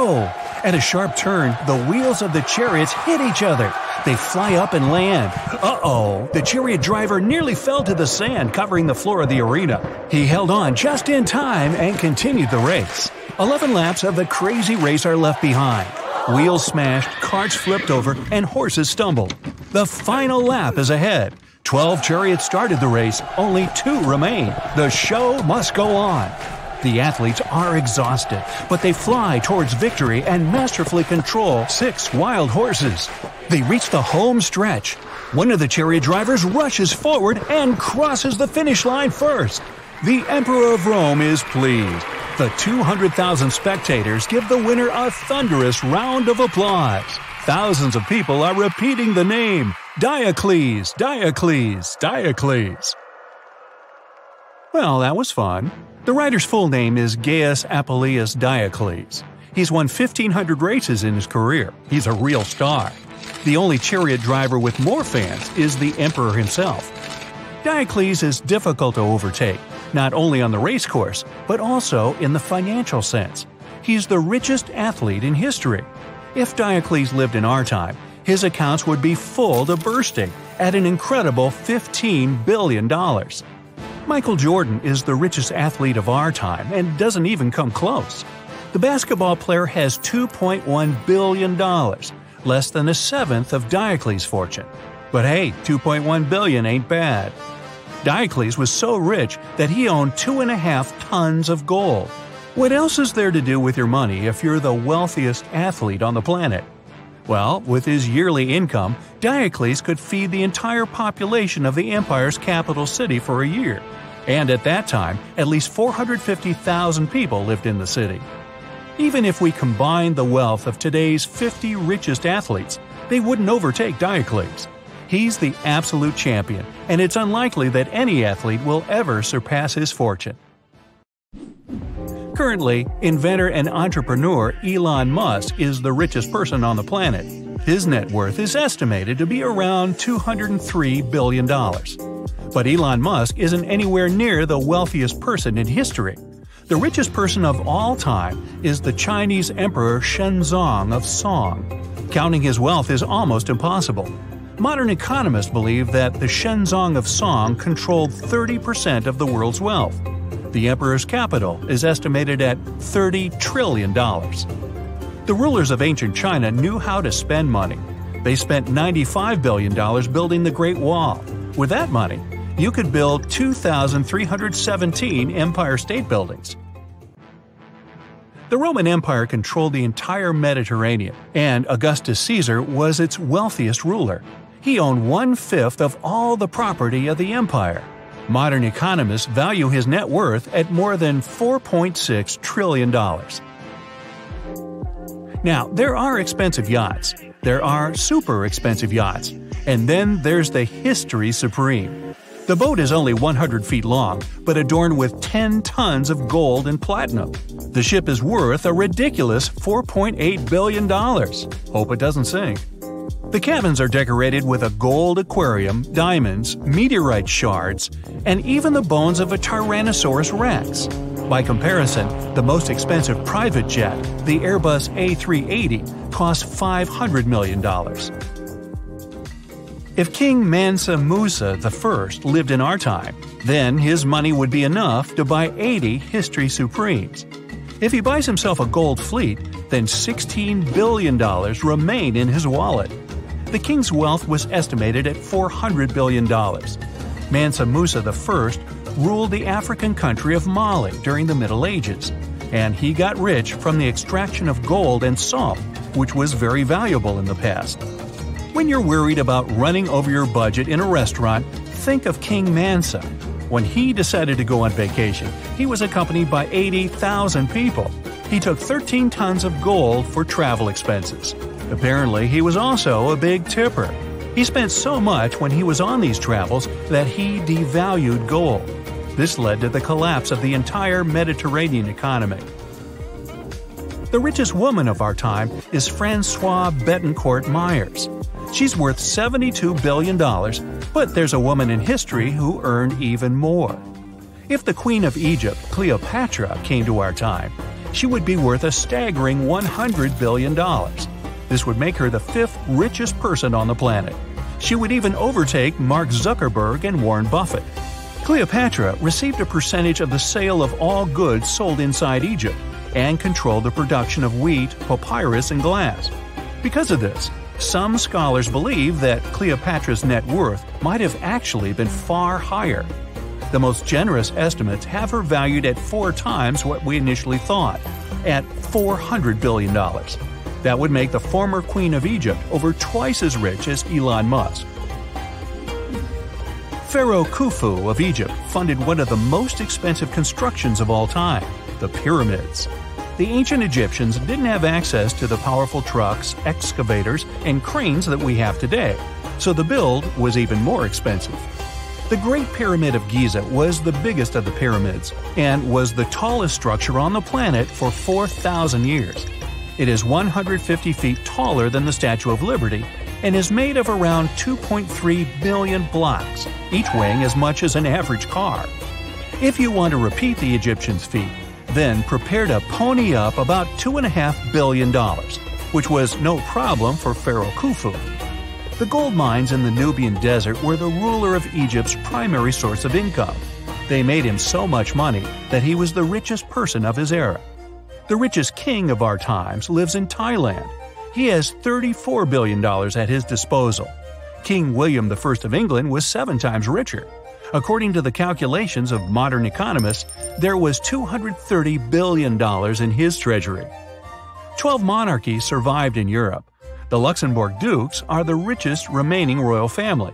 At a sharp turn, the wheels of the chariots hit each other. They fly up and land. Uh oh! The chariot driver nearly fell to the sand covering the floor of the arena. He held on just in time and continued the race. 11 laps of the crazy race are left behind. Wheels smashed, carts flipped over, and horses stumbled. The final lap is ahead. Twelve chariots started the race, only two remain. The show must go on. The athletes are exhausted, but they fly towards victory and masterfully control six wild horses. They reach the home stretch. One of the chariot drivers rushes forward and crosses the finish line first. The Emperor of Rome is pleased. The 200,000 spectators give the winner a thunderous round of applause. Thousands of people are repeating the name Diocles, Diocles, Diocles. Well, that was fun. The rider's full name is Gaius Appius Diocles. He's won 1,500 races in his career. He's a real star. The only chariot driver with more fans is the emperor himself. Diocles is difficult to overtake, not only on the racecourse, but also in the financial sense. He's the richest athlete in history. If Diocles lived in our time, his accounts would be full to bursting at an incredible $15 billion. Michael Jordan is the richest athlete of our time and doesn't even come close. The basketball player has $2.1 billion, less than a seventh of Diocles' fortune. But hey, 2.1 billion ain't bad. Diocles was so rich that he owned two and a half tons of gold. What else is there to do with your money if you're the wealthiest athlete on the planet? Well, with his yearly income, Diocles could feed the entire population of the empire's capital city for a year. And at that time, at least 450,000 people lived in the city. Even if we combine the wealth of today's 50 richest athletes, they wouldn't overtake Diocles. He's the absolute champion, and it's unlikely that any athlete will ever surpass his fortune. Currently, inventor and entrepreneur Elon Musk is the richest person on the planet. His net worth is estimated to be around $203 billion. But Elon Musk isn't anywhere near the wealthiest person in history. The richest person of all time is the Chinese Emperor Shenzong of Song. Counting his wealth is almost impossible. Modern economists believe that the Shenzong of Song controlled 30% of the world's wealth. The emperor's capital is estimated at $30 trillion. The rulers of ancient China knew how to spend money. They spent $95 billion building the Great Wall. With that money, you could build 2,317 Empire State Buildings. The Roman Empire controlled the entire Mediterranean, and Augustus Caesar was its wealthiest ruler. He owned one fifth of all the property of the empire. Modern economists value his net worth at more than $4.6 trillion. Now, there are expensive yachts, there are super expensive yachts, and then there's the History Supreme. The boat is only 100 feet long, but adorned with 10 tons of gold and platinum. The ship is worth a ridiculous $4.8 billion. Hope it doesn't sink. The cabins are decorated with a gold aquarium, diamonds, meteorite shards, and even the bones of a Tyrannosaurus rex. By comparison, the most expensive private jet, the Airbus A380, costs $500 million. If King Mansa Musa I lived in our time, then his money would be enough to buy 80 History Supremes. If he buys himself a gold fleet, then $16 billion remain in his wallet the king's wealth was estimated at $400 billion. Mansa Musa I ruled the African country of Mali during the Middle Ages, and he got rich from the extraction of gold and salt, which was very valuable in the past. When you're worried about running over your budget in a restaurant, think of King Mansa. When he decided to go on vacation, he was accompanied by 80,000 people. He took 13 tons of gold for travel expenses. Apparently, he was also a big tipper. He spent so much when he was on these travels that he devalued gold. This led to the collapse of the entire Mediterranean economy. The richest woman of our time is Francois Bettencourt Meyers. She's worth $72 billion, but there's a woman in history who earned even more. If the Queen of Egypt, Cleopatra, came to our time, she would be worth a staggering $100 billion. This would make her the fifth richest person on the planet. She would even overtake Mark Zuckerberg and Warren Buffett. Cleopatra received a percentage of the sale of all goods sold inside Egypt and controlled the production of wheat, papyrus, and glass. Because of this, some scholars believe that Cleopatra's net worth might have actually been far higher. The most generous estimates have her valued at four times what we initially thought, at $400 billion. That would make the former Queen of Egypt over twice as rich as Elon Musk. Pharaoh Khufu of Egypt funded one of the most expensive constructions of all time, the pyramids. The ancient Egyptians didn't have access to the powerful trucks, excavators, and cranes that we have today, so the build was even more expensive. The Great Pyramid of Giza was the biggest of the pyramids and was the tallest structure on the planet for 4,000 years. It is 150 feet taller than the Statue of Liberty and is made of around 2.3 billion blocks, each weighing as much as an average car. If you want to repeat the Egyptians' feat, then prepare to pony up about $2.5 billion, which was no problem for Pharaoh Khufu. The gold mines in the Nubian desert were the ruler of Egypt's primary source of income. They made him so much money that he was the richest person of his era. The richest king of our times lives in Thailand he has $34 billion at his disposal. King William I of England was seven times richer. According to the calculations of modern economists, there was $230 billion in his treasury. Twelve monarchies survived in Europe. The Luxembourg dukes are the richest remaining royal family.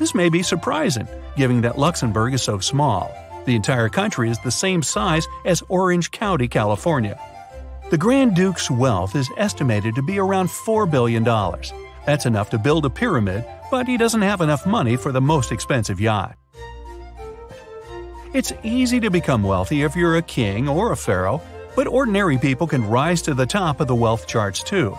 This may be surprising, given that Luxembourg is so small. The entire country is the same size as Orange County, California. The Grand Duke's wealth is estimated to be around $4 billion. That's enough to build a pyramid, but he doesn't have enough money for the most expensive yacht. It's easy to become wealthy if you're a king or a pharaoh, but ordinary people can rise to the top of the wealth charts too.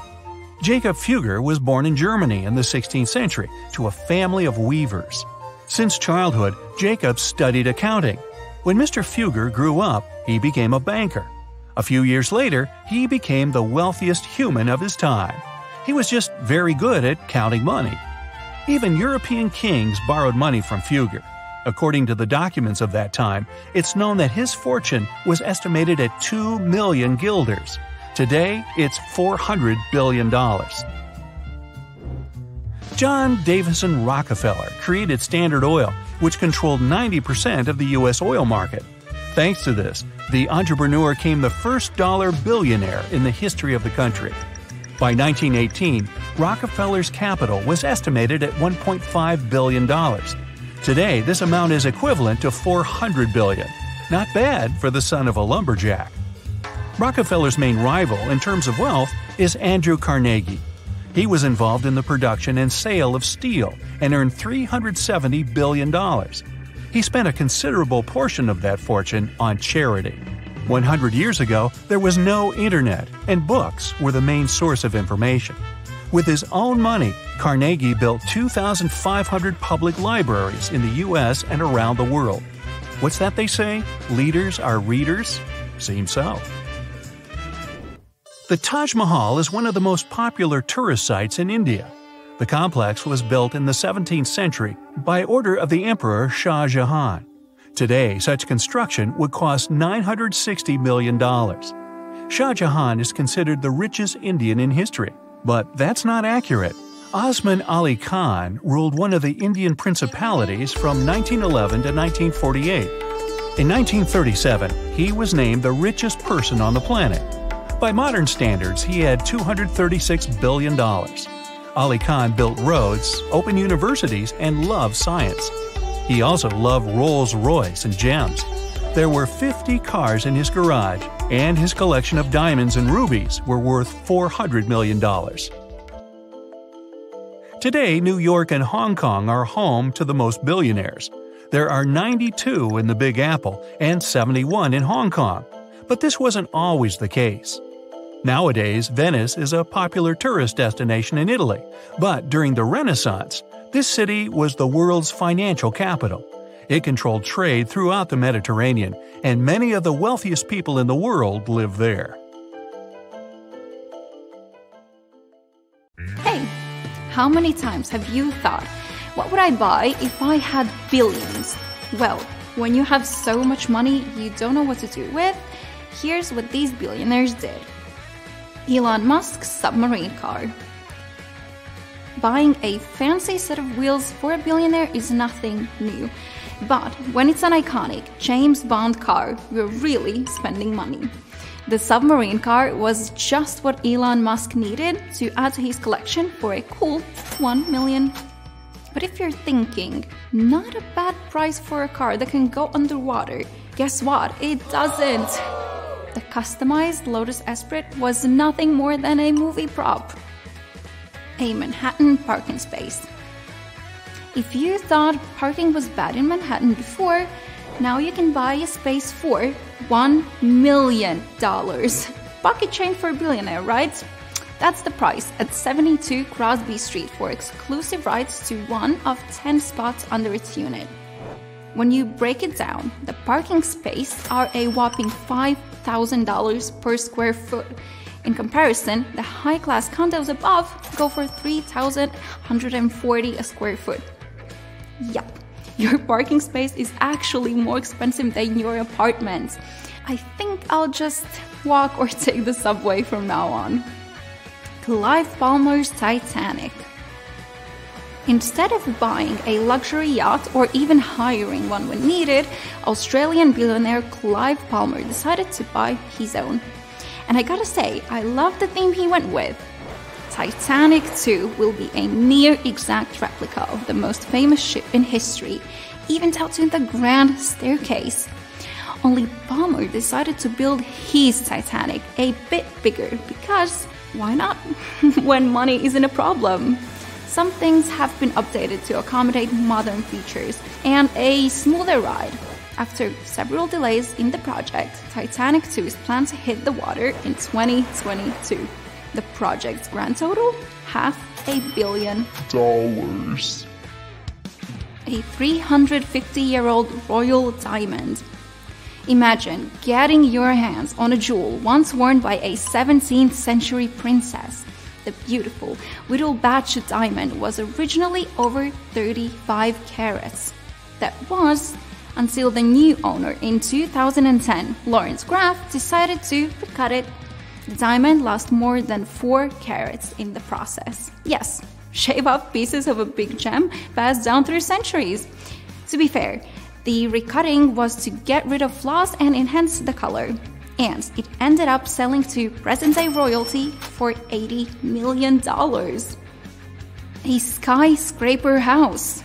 Jacob Fugger was born in Germany in the 16th century to a family of weavers. Since childhood, Jacob studied accounting. When Mr. Fugger grew up, he became a banker. A few years later, he became the wealthiest human of his time. He was just very good at counting money. Even European kings borrowed money from Fugger. According to the documents of that time, it's known that his fortune was estimated at 2 million guilders. Today, it's $400 billion. John Davison Rockefeller created Standard Oil, which controlled 90% of the U.S. oil market. Thanks to this, the entrepreneur became the first dollar billionaire in the history of the country. By 1918, Rockefeller's capital was estimated at $1.5 billion. Today, this amount is equivalent to $400 billion. Not bad for the son of a lumberjack. Rockefeller's main rival in terms of wealth is Andrew Carnegie. He was involved in the production and sale of steel and earned $370 billion. He spent a considerable portion of that fortune on charity. 100 years ago, there was no internet, and books were the main source of information. With his own money, Carnegie built 2,500 public libraries in the US and around the world. What's that they say? Leaders are readers? Seems so. The Taj Mahal is one of the most popular tourist sites in India. The complex was built in the 17th century by order of the Emperor Shah Jahan. Today, such construction would cost $960 million. Shah Jahan is considered the richest Indian in history, but that's not accurate. Osman Ali Khan ruled one of the Indian principalities from 1911 to 1948. In 1937, he was named the richest person on the planet. By modern standards, he had $236 billion. Ali Khan built roads, opened universities, and loved science. He also loved Rolls Royce and gems. There were 50 cars in his garage, and his collection of diamonds and rubies were worth $400 million. Today, New York and Hong Kong are home to the most billionaires. There are 92 in the Big Apple and 71 in Hong Kong. But this wasn't always the case. Nowadays, Venice is a popular tourist destination in Italy, but during the Renaissance, this city was the world's financial capital. It controlled trade throughout the Mediterranean, and many of the wealthiest people in the world live there. Hey, how many times have you thought, what would I buy if I had billions? Well, when you have so much money you don't know what to do with, here's what these billionaires did. Elon Musk's submarine car. Buying a fancy set of wheels for a billionaire is nothing new. But when it's an iconic James Bond car, we're really spending money. The submarine car was just what Elon Musk needed to add to his collection for a cool 1 million. But if you're thinking, not a bad price for a car that can go underwater, guess what? It doesn't! The customized Lotus Esprit was nothing more than a movie prop. A Manhattan parking space. If you thought parking was bad in Manhattan before, now you can buy a space for $1 million. Pocket chain for a billionaire, right? That's the price at 72 Crosby Street for exclusive rights to one of 10 spots under its unit. When you break it down, the parking space are a whopping $5,000 per square foot. In comparison, the high-class condos above go for 3,140 a square foot. Yup, your parking space is actually more expensive than your apartment. I think I'll just walk or take the subway from now on. Clive Palmer's Titanic. Instead of buying a luxury yacht or even hiring one when needed, Australian billionaire Clive Palmer decided to buy his own. And I gotta say, I love the theme he went with. Titanic 2 will be a near exact replica of the most famous ship in history, even down to the grand staircase. Only Palmer decided to build his Titanic a bit bigger because why not? when money isn't a problem. Some things have been updated to accommodate modern features and a smoother ride. After several delays in the project, Titanic 2 is planned to hit the water in 2022. The project's grand total? Half a billion dollars. A 350 year old royal diamond. Imagine getting your hands on a jewel once worn by a 17th century princess. The beautiful Wittelsbach diamond was originally over 35 carats. That was until the new owner in 2010, Laurence Graff, decided to recut it the diamond lost more than 4 carats in the process. Yes, shave off pieces of a big gem passed down through centuries. To be fair, the recutting was to get rid of flaws and enhance the color. And it ended up selling to present day royalty for $80 million. A skyscraper house.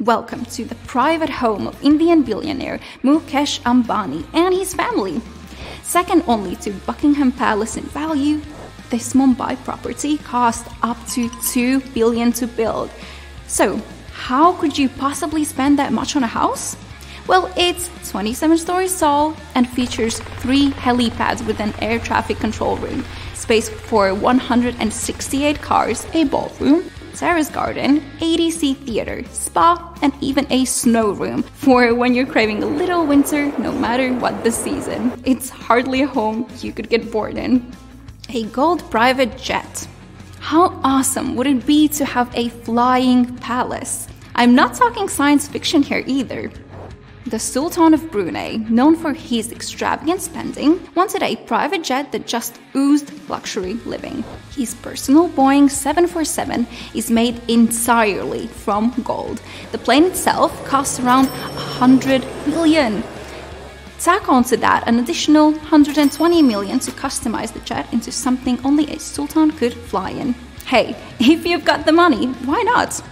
Welcome to the private home of Indian billionaire Mukesh Ambani and his family. Second only to Buckingham Palace in value, this Mumbai property cost up to 2 billion to build. So, how could you possibly spend that much on a house? Well, it's 27 stories tall and features three helipads with an air traffic control room, space for 168 cars, a ballroom, terrace garden, ADC theater, spa, and even a snow room for when you're craving a little winter no matter what the season. It's hardly a home you could get bored in. A gold private jet. How awesome would it be to have a flying palace? I'm not talking science fiction here either. The Sultan of Brunei, known for his extravagant spending, wanted a private jet that just oozed luxury living. His personal Boeing 747 is made entirely from gold. The plane itself costs around 100 million. Tack onto that an additional 120 million to customize the jet into something only a sultan could fly in. Hey, if you've got the money, why not?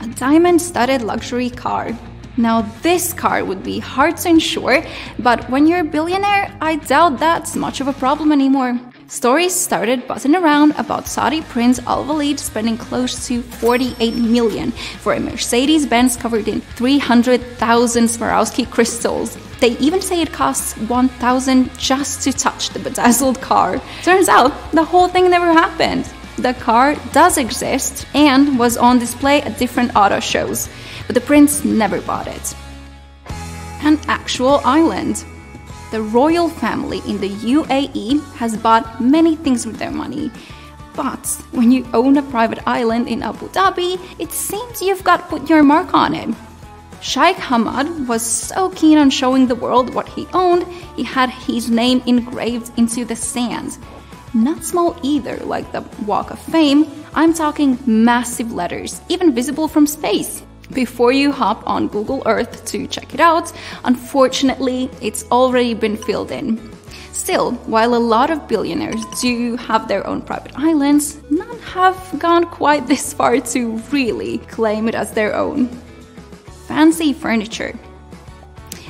A diamond studded luxury car. Now, this car would be hard to insure, but when you're a billionaire, I doubt that's much of a problem anymore. Stories started buzzing around about Saudi Prince Al Walid spending close to 48 million for a Mercedes Benz covered in 300,000 Swarovski crystals. They even say it costs 1,000 just to touch the bedazzled car. Turns out the whole thing never happened. The car does exist and was on display at different auto shows. But the prince never bought it. An actual island. The royal family in the UAE has bought many things with their money. But when you own a private island in Abu Dhabi, it seems you've got to put your mark on it. Sheikh Hamad was so keen on showing the world what he owned, he had his name engraved into the sand. Not small either, like the Walk of Fame, I'm talking massive letters, even visible from space. Before you hop on Google Earth to check it out, unfortunately, it's already been filled in. Still, while a lot of billionaires do have their own private islands, none have gone quite this far to really claim it as their own fancy furniture.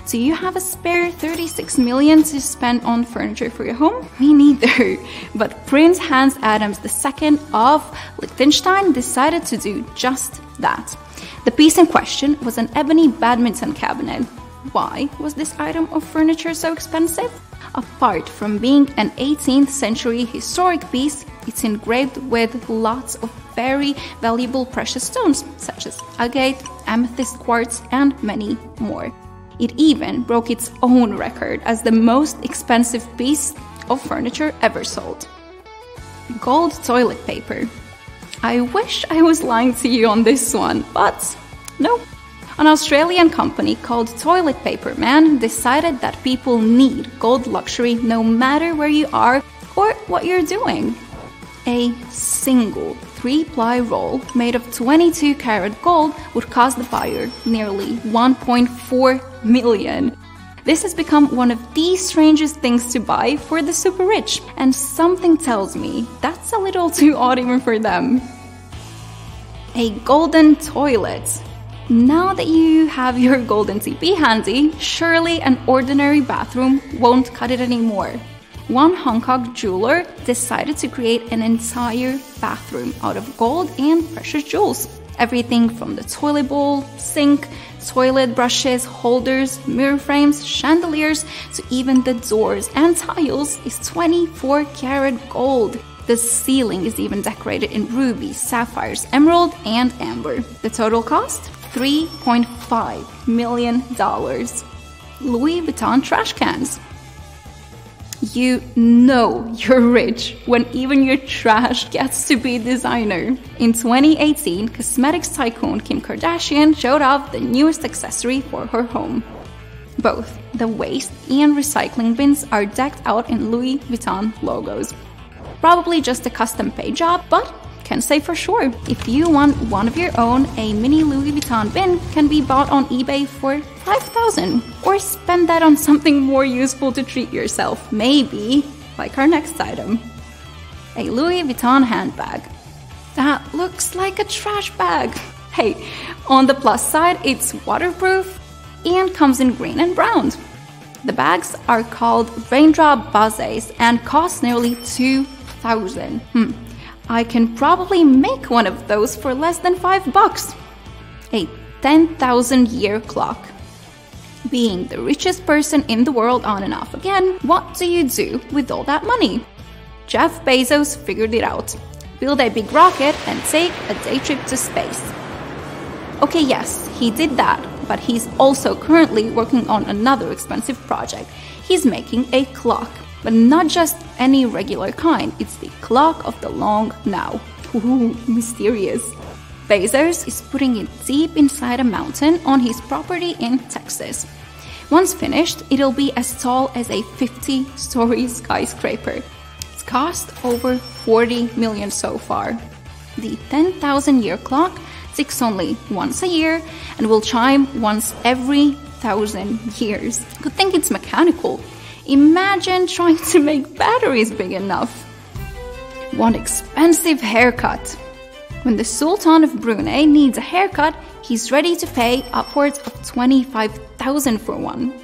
Do you have a spare 36 million to spend on furniture for your home? Me neither. But Prince Hans Adams II of Liechtenstein decided to do just that. The piece in question was an ebony badminton cabinet. Why was this item of furniture so expensive? Apart from being an 18th century historic piece, it's engraved with lots of very valuable precious stones, such as agate, amethyst quartz, and many more. It even broke its own record as the most expensive piece of furniture ever sold. Gold toilet paper. I wish I was lying to you on this one, but no. An Australian company called Toilet Paper Man decided that people need gold luxury no matter where you are or what you're doing. A single three ply roll made of 22 karat gold would cost the buyer nearly 1.4 million. This has become one of the strangest things to buy for the super rich, and something tells me that's a little too odd even for them. A golden toilet. Now that you have your golden TP handy, surely an ordinary bathroom won't cut it anymore one Hong Kong jeweler decided to create an entire bathroom out of gold and precious jewels. Everything from the toilet bowl, sink, toilet brushes, holders, mirror frames, chandeliers, so even the doors and tiles is 24 karat gold. The ceiling is even decorated in rubies, sapphires, emerald, and amber. The total cost? $3.5 million. Louis Vuitton trash cans. You know you're rich when even your trash gets to be designer. In 2018, cosmetics tycoon Kim Kardashian showed off the newest accessory for her home. Both the waste and recycling bins are decked out in Louis Vuitton logos. Probably just a custom paint job, but can say for sure. If you want one of your own, a mini Louis Vuitton bin can be bought on eBay for 5000 or spend that on something more useful to treat yourself, maybe like our next item. A Louis Vuitton handbag. That looks like a trash bag. Hey, on the plus side, it's waterproof and comes in green and brown. The bags are called Raindrop Besace and cost nearly 2000. Hmm. I can probably make one of those for less than 5 bucks. A 10,000 year clock. Being the richest person in the world on and off again, what do you do with all that money? Jeff Bezos figured it out. Build a big rocket and take a day trip to space. Okay, yes, he did that, but he's also currently working on another expensive project. He's making a clock but not just any regular kind, it's the clock of the long now. Ooh, mysterious. Bezos is putting it deep inside a mountain on his property in Texas. Once finished, it'll be as tall as a 50 story skyscraper. It's cost over 40 million so far. The 10,000 year clock ticks only once a year and will chime once every thousand years. Good thing it's mechanical. Imagine trying to make batteries big enough. One expensive haircut. When the Sultan of Brunei needs a haircut, he's ready to pay upwards of 25,000 for one.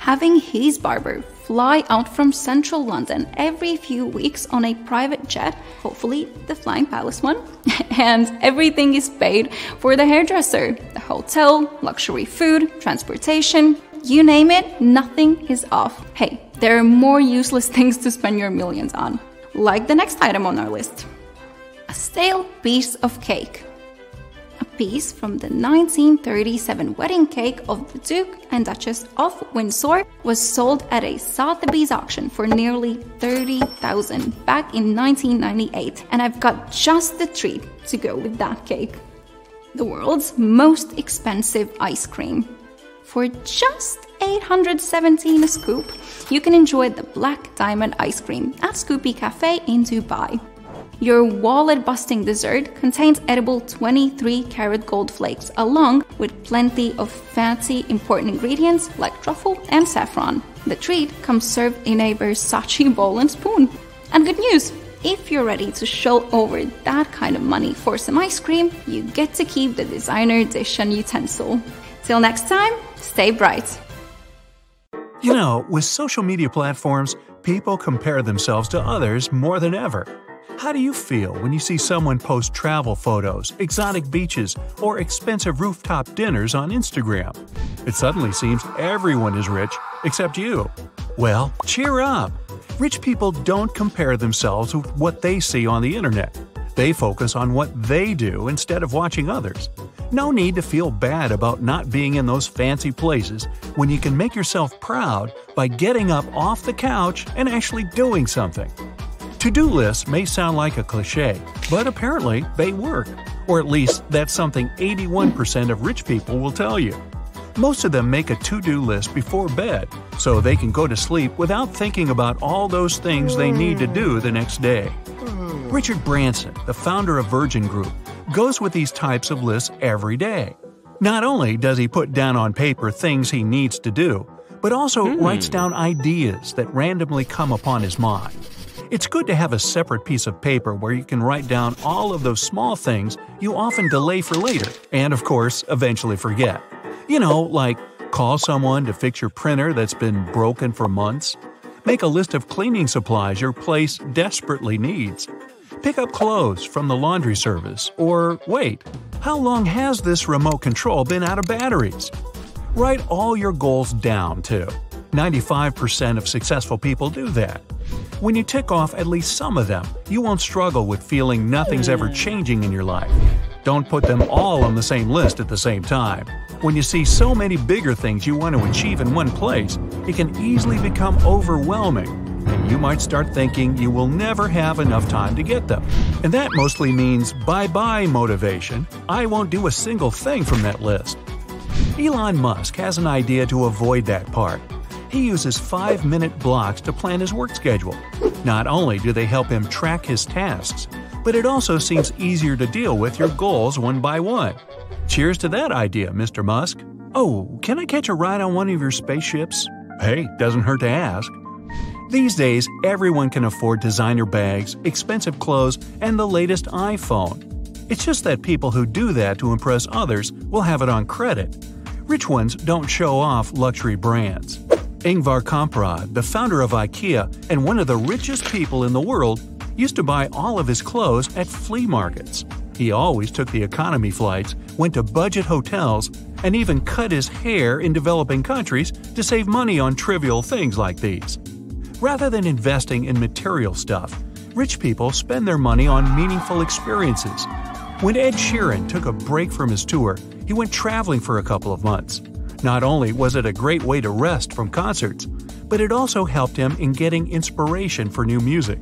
Having his barber fly out from central London every few weeks on a private jet, hopefully the Flying Palace one, and everything is paid for the hairdresser, the hotel, luxury food, transportation, you name it, nothing is off. Hey, there are more useless things to spend your millions on, like the next item on our list a stale piece of cake. A piece from the 1937 wedding cake of the Duke and Duchess of Windsor was sold at a Sotheby's auction for nearly 30,000 back in 1998, and I've got just the treat to go with that cake. The world's most expensive ice cream. For just 817 a scoop, you can enjoy the Black Diamond ice cream at Scoopi Cafe in Dubai. Your wallet busting dessert contains edible 23 karat gold flakes, along with plenty of fancy important ingredients like truffle and saffron. The treat comes served in a Versace bowl and spoon. And good news! If you're ready to shell over that kind of money for some ice cream, you get to keep the designer dish and utensil. Till next time, stay bright. You know, with social media platforms, people compare themselves to others more than ever. How do you feel when you see someone post travel photos, exotic beaches, or expensive rooftop dinners on Instagram? It suddenly seems everyone is rich except you. Well, cheer up! Rich people don't compare themselves with what they see on the internet. They focus on what they do instead of watching others. No need to feel bad about not being in those fancy places when you can make yourself proud by getting up off the couch and actually doing something. To do lists may sound like a cliche, but apparently they work. Or at least that's something 81% of rich people will tell you. Most of them make a to do list before bed so they can go to sleep without thinking about all those things they need to do the next day. Hmm. Richard Branson, the founder of Virgin Group, goes with these types of lists every day. Not only does he put down on paper things he needs to do, but also mm. writes down ideas that randomly come upon his mind. It's good to have a separate piece of paper where you can write down all of those small things you often delay for later, and of course, eventually forget. You know, like call someone to fix your printer that's been broken for months. Make a list of cleaning supplies your place desperately needs. Pick up clothes from the laundry service, or wait, how long has this remote control been out of batteries? Write all your goals down, too. 95% of successful people do that. When you tick off at least some of them, you won't struggle with feeling nothing's ever hmm. changing in your life. Don't put them all on the same list at the same time. When you see so many bigger things you want to achieve in one place, it can easily become overwhelming, you might start thinking you will never have enough time to get them. And that mostly means bye bye motivation. I won't do a single thing from that list. Elon Musk has an idea to avoid that part. He uses 5 minute blocks to plan his work schedule. Not only do they help him track his tasks, but it also seems easier to deal with your goals one by one. Cheers to that idea, Mr. Musk. Oh, can I catch a ride on one of your spaceships? Hey, doesn't hurt to ask. These days, everyone can afford designer bags, expensive clothes, and the latest iPhone. It's just that people who do that to impress others will have it on credit. Rich ones don't show off luxury brands. Ingvar Kamprad, the founder of IKEA and one of the richest people in the world, used to buy all of his clothes at flea markets. He always took the economy flights, went to budget hotels, and even cut his hair in developing countries to save money on trivial things like these. Rather than investing in material stuff, rich people spend their money on meaningful experiences. When Ed Sheeran took a break from his tour, he went traveling for a couple of months. Not only was it a great way to rest from concerts, but it also helped him in getting inspiration for new music.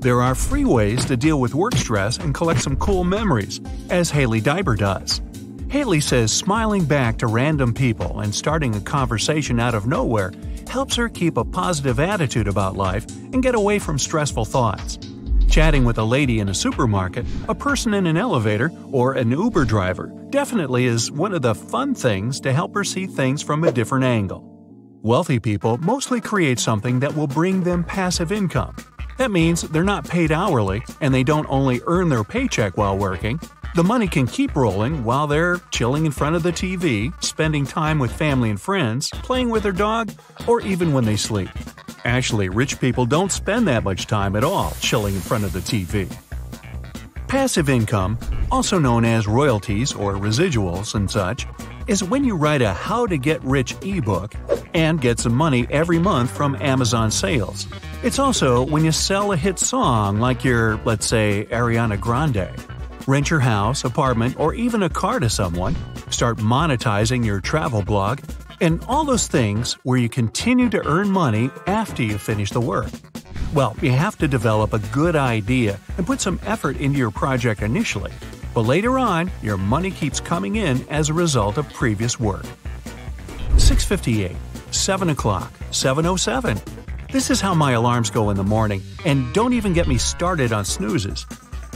There are free ways to deal with work stress and collect some cool memories, as Haley Diber does. Haley says smiling back to random people and starting a conversation out of nowhere helps her keep a positive attitude about life and get away from stressful thoughts. Chatting with a lady in a supermarket, a person in an elevator, or an Uber driver definitely is one of the fun things to help her see things from a different angle. Wealthy people mostly create something that will bring them passive income. That means they're not paid hourly and they don't only earn their paycheck while working. The money can keep rolling while they're chilling in front of the TV, spending time with family and friends, playing with their dog, or even when they sleep. Actually, rich people don't spend that much time at all chilling in front of the TV. Passive income, also known as royalties or residuals and such, is when you write a How to Get Rich ebook and get some money every month from Amazon sales. It's also when you sell a hit song like your, let's say, Ariana Grande. Rent your house, apartment, or even a car to someone. Start monetizing your travel blog. And all those things where you continue to earn money after you finish the work. Well, you have to develop a good idea and put some effort into your project initially. But later on, your money keeps coming in as a result of previous work. 658, 7 o'clock, 707. This is how my alarms go in the morning, and don't even get me started on snoozes.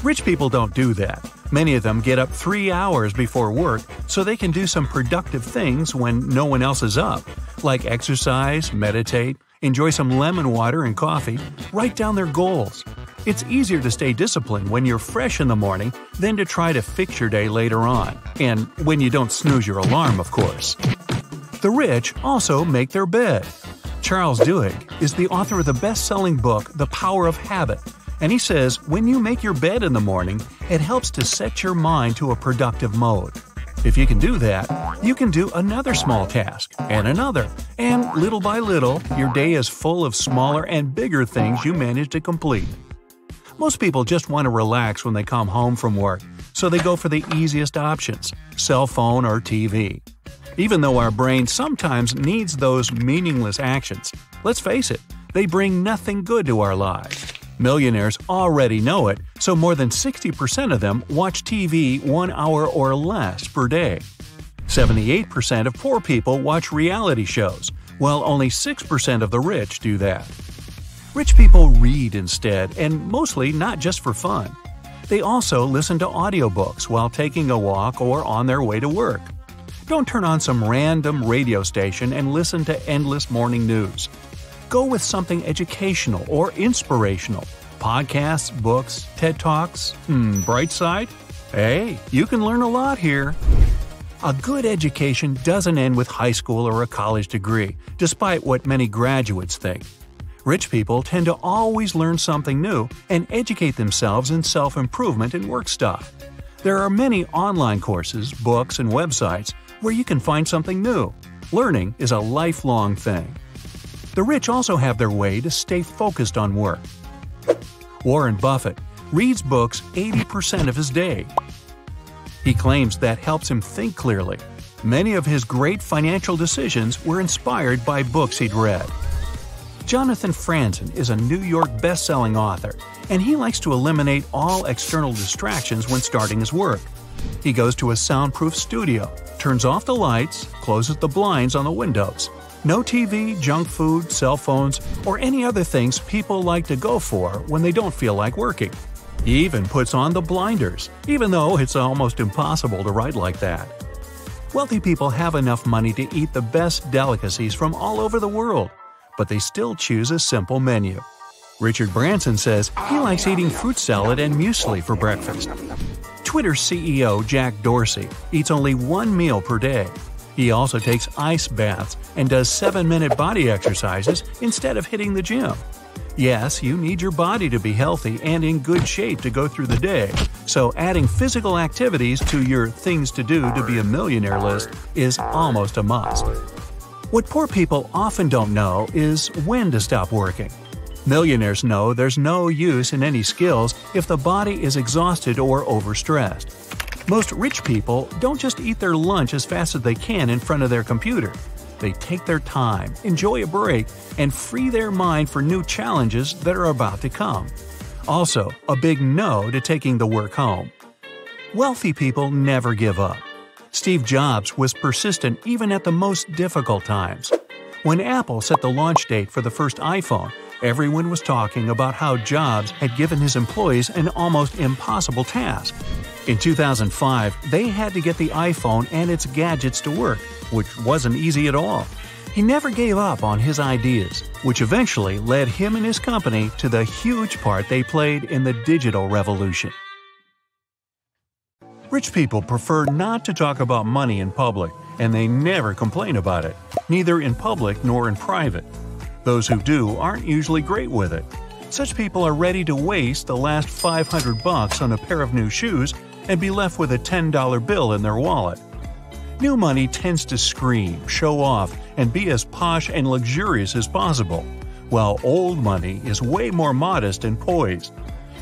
Rich people don't do that. Many of them get up three hours before work so they can do some productive things when no one else is up, like exercise, meditate, enjoy some lemon water and coffee, write down their goals. It's easier to stay disciplined when you're fresh in the morning than to try to fix your day later on, and when you don't snooze your alarm, of course. The rich also make their bed. Charles Duhigg is the author of the best selling book, The Power of Habit, and he says when you make your bed in the morning, it helps to set your mind to a productive mode. If you can do that, you can do another small task, and another, and little by little, your day is full of smaller and bigger things you manage to complete. Most people just want to relax when they come home from work, so they go for the easiest options cell phone or TV. Even though our brain sometimes needs those meaningless actions, let's face it, they bring nothing good to our lives. Millionaires already know it, so more than 60% of them watch TV one hour or less per day. 78% of poor people watch reality shows, while only 6% of the rich do that. Rich people read instead, and mostly not just for fun. They also listen to audiobooks while taking a walk or on their way to work. Don't turn on some random radio station and listen to endless morning news. Go with something educational or inspirational. Podcasts, books, TED Talks, hmm, Brightside? Hey, you can learn a lot here. A good education doesn't end with high school or a college degree, despite what many graduates think. Rich people tend to always learn something new and educate themselves in self improvement and work stuff. There are many online courses, books, and websites where you can find something new. Learning is a lifelong thing. The rich also have their way to stay focused on work. Warren Buffett reads books 80% of his day. He claims that helps him think clearly. Many of his great financial decisions were inspired by books he'd read. Jonathan Franzen is a New York best-selling author, and he likes to eliminate all external distractions when starting his work. He goes to a soundproof studio, turns off the lights, closes the blinds on the windows, no TV, junk food, cell phones, or any other things people like to go for when they don't feel like working. He even puts on the blinders, even though it's almost impossible to write like that. Wealthy people have enough money to eat the best delicacies from all over the world, but they still choose a simple menu. Richard Branson says he likes eating fruit salad and muesli for breakfast. Twitter CEO Jack Dorsey eats only one meal per day he also takes ice baths and does 7 minute body exercises instead of hitting the gym. Yes, you need your body to be healthy and in good shape to go through the day, so adding physical activities to your things to do to be a millionaire list is almost a must. What poor people often don't know is when to stop working. Millionaires know there's no use in any skills if the body is exhausted or overstressed. Most rich people don't just eat their lunch as fast as they can in front of their computer. They take their time, enjoy a break, and free their mind for new challenges that are about to come. Also, a big no to taking the work home. Wealthy people never give up. Steve Jobs was persistent even at the most difficult times. When Apple set the launch date for the first iPhone, Everyone was talking about how Jobs had given his employees an almost impossible task. In 2005, they had to get the iPhone and its gadgets to work, which wasn't easy at all. He never gave up on his ideas, which eventually led him and his company to the huge part they played in the digital revolution. Rich people prefer not to talk about money in public, and they never complain about it, neither in public nor in private. Those who do aren't usually great with it. Such people are ready to waste the last 500 bucks on a pair of new shoes and be left with a $10 bill in their wallet. New money tends to scream, show off, and be as posh and luxurious as possible, while old money is way more modest and poised.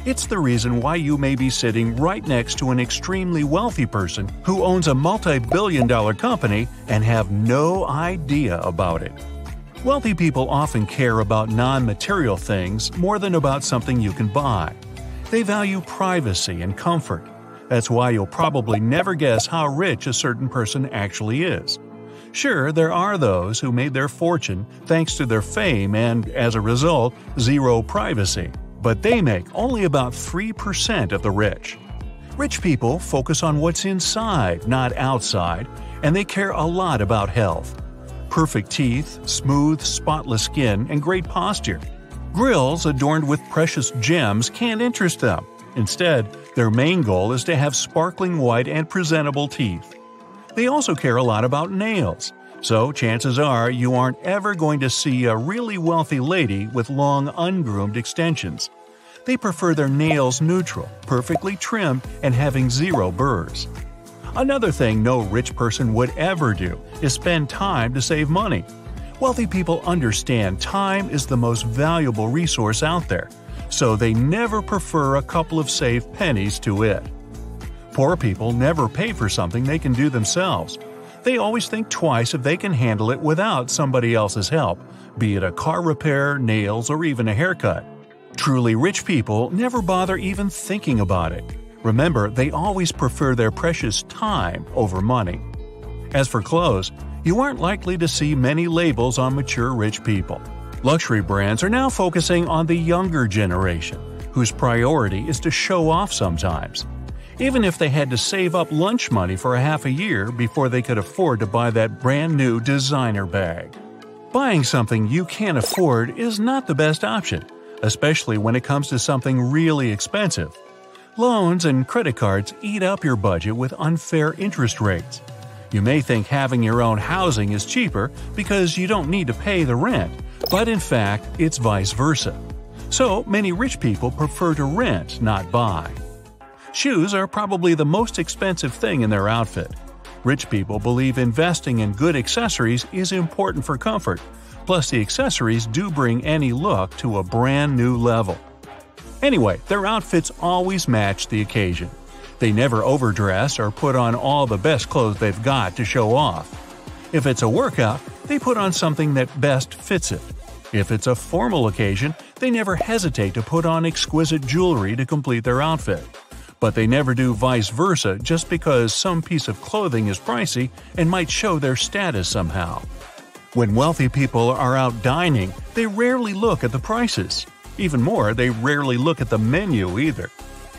It's the reason why you may be sitting right next to an extremely wealthy person who owns a multi billion dollar company and have no idea about it. Wealthy people often care about non material things more than about something you can buy. They value privacy and comfort. That's why you'll probably never guess how rich a certain person actually is. Sure, there are those who made their fortune thanks to their fame and, as a result, zero privacy but they make only about 3% of the rich. Rich people focus on what's inside, not outside, and they care a lot about health. Perfect teeth, smooth, spotless skin, and great posture. Grills adorned with precious gems can't interest them. Instead, their main goal is to have sparkling white and presentable teeth. They also care a lot about nails. So, chances are you aren't ever going to see a really wealthy lady with long, ungroomed extensions. They prefer their nails neutral, perfectly trimmed, and having zero burrs. Another thing no rich person would ever do is spend time to save money. Wealthy people understand time is the most valuable resource out there, so they never prefer a couple of saved pennies to it. Poor people never pay for something they can do themselves they always think twice if they can handle it without somebody else's help, be it a car repair, nails, or even a haircut. Truly rich people never bother even thinking about it. Remember, they always prefer their precious time over money. As for clothes, you aren't likely to see many labels on mature rich people. Luxury brands are now focusing on the younger generation, whose priority is to show off sometimes even if they had to save up lunch money for a half a year before they could afford to buy that brand new designer bag. Buying something you can't afford is not the best option, especially when it comes to something really expensive. Loans and credit cards eat up your budget with unfair interest rates. You may think having your own housing is cheaper because you don't need to pay the rent, but in fact, it's vice versa. So many rich people prefer to rent, not buy. Shoes are probably the most expensive thing in their outfit. Rich people believe investing in good accessories is important for comfort, plus, the accessories do bring any look to a brand new level. Anyway, their outfits always match the occasion. They never overdress or put on all the best clothes they've got to show off. If it's a workout, they put on something that best fits it. If it's a formal occasion, they never hesitate to put on exquisite jewelry to complete their outfit but they never do vice versa just because some piece of clothing is pricey and might show their status somehow. When wealthy people are out dining, they rarely look at the prices. Even more, they rarely look at the menu either.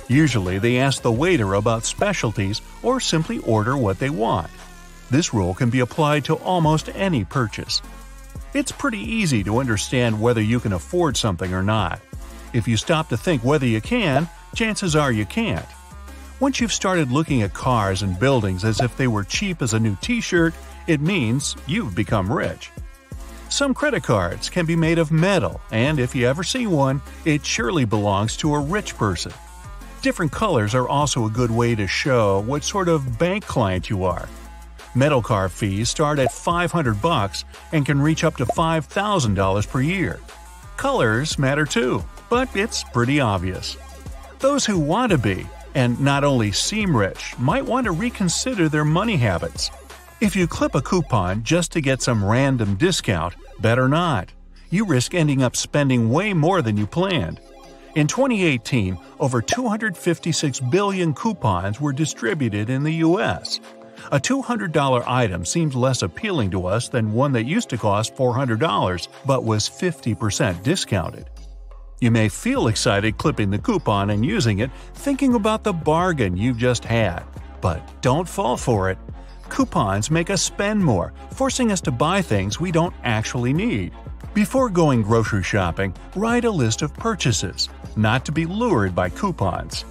Usually, they ask the waiter about specialties or simply order what they want. This rule can be applied to almost any purchase. It's pretty easy to understand whether you can afford something or not. If you stop to think whether you can, chances are you can't. Once you've started looking at cars and buildings as if they were cheap as a new t shirt, it means you've become rich. Some credit cards can be made of metal, and if you ever see one, it surely belongs to a rich person. Different colors are also a good way to show what sort of bank client you are. Metal car fees start at 500 bucks and can reach up to $5,000 per year. Colors matter too, but it's pretty obvious. Those who want to be, and not only seem rich, might want to reconsider their money habits. If you clip a coupon just to get some random discount, better not. You risk ending up spending way more than you planned. In 2018, over 256 billion coupons were distributed in the US. A $200 item seems less appealing to us than one that used to cost $400 but was 50% discounted. You may feel excited clipping the coupon and using it, thinking about the bargain you've just had. But don't fall for it. Coupons make us spend more, forcing us to buy things we don't actually need. Before going grocery shopping, write a list of purchases, not to be lured by coupons.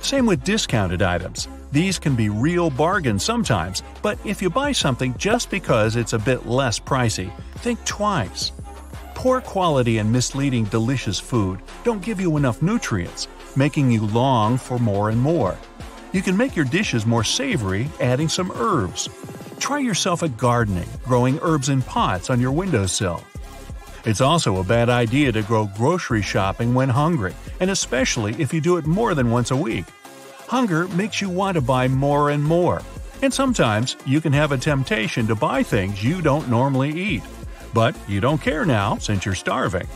Same with discounted items. These can be real bargains sometimes, but if you buy something just because it's a bit less pricey, think twice. Poor quality and misleading delicious food don't give you enough nutrients, making you long for more and more. You can make your dishes more savory, adding some herbs. Try yourself at gardening, growing herbs in pots on your windowsill. It's also a bad idea to go grocery shopping when hungry, and especially if you do it more than once a week. Hunger makes you want to buy more and more, and sometimes you can have a temptation to buy things you don't normally eat. But you don't care now since you're starving.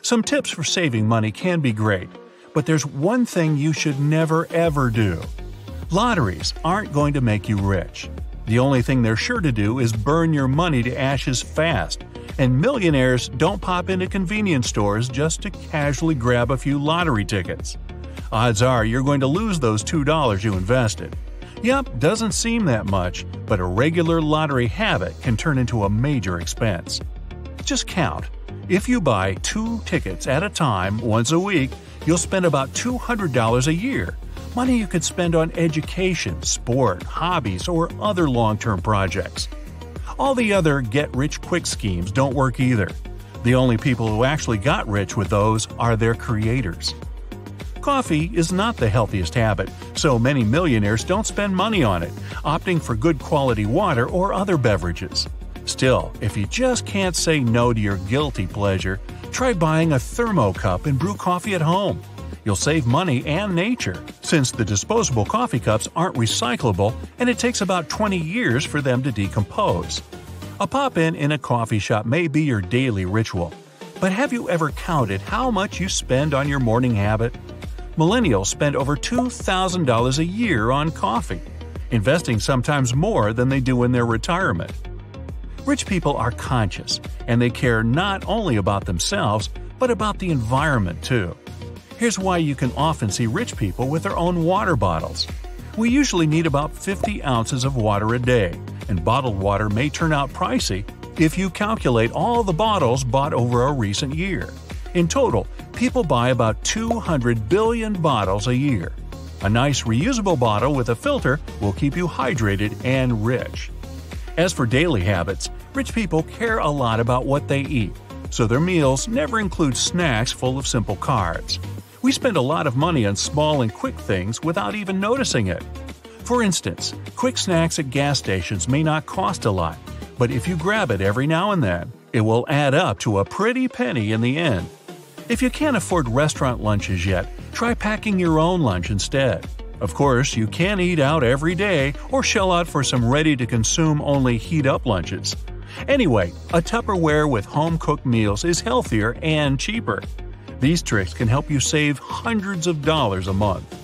Some tips for saving money can be great, but there's one thing you should never ever do. Lotteries aren't going to make you rich. The only thing they're sure to do is burn your money to ashes fast, and millionaires don't pop into convenience stores just to casually grab a few lottery tickets. Odds are you're going to lose those $2 you invested. Yup, doesn't seem that much, but a regular lottery habit can turn into a major expense. Just count. If you buy two tickets at a time once a week, you'll spend about $200 a year. Money you could spend on education, sport, hobbies, or other long term projects. All the other get rich quick schemes don't work either. The only people who actually got rich with those are their creators. Coffee is not the healthiest habit, so many millionaires don't spend money on it, opting for good quality water or other beverages. Still, if you just can't say no to your guilty pleasure, try buying a thermocup and brew coffee at home. You'll save money and nature, since the disposable coffee cups aren't recyclable and it takes about 20 years for them to decompose. A pop in in a coffee shop may be your daily ritual, but have you ever counted how much you spend on your morning habit? Millennials spend over $2,000 a year on coffee, investing sometimes more than they do in their retirement. Rich people are conscious, and they care not only about themselves, but about the environment too. Here's why you can often see rich people with their own water bottles. We usually need about 50 ounces of water a day, and bottled water may turn out pricey if you calculate all the bottles bought over a recent year. In total, people buy about 200 billion bottles a year. A nice reusable bottle with a filter will keep you hydrated and rich. As for daily habits, rich people care a lot about what they eat, so their meals never include snacks full of simple carbs. We spend a lot of money on small and quick things without even noticing it. For instance, quick snacks at gas stations may not cost a lot, but if you grab it every now and then, it will add up to a pretty penny in the end. If you can't afford restaurant lunches yet, try packing your own lunch instead. Of course, you can eat out every day or shell out for some ready to consume only heat up lunches. Anyway, a Tupperware with home cooked meals is healthier and cheaper. These tricks can help you save hundreds of dollars a month.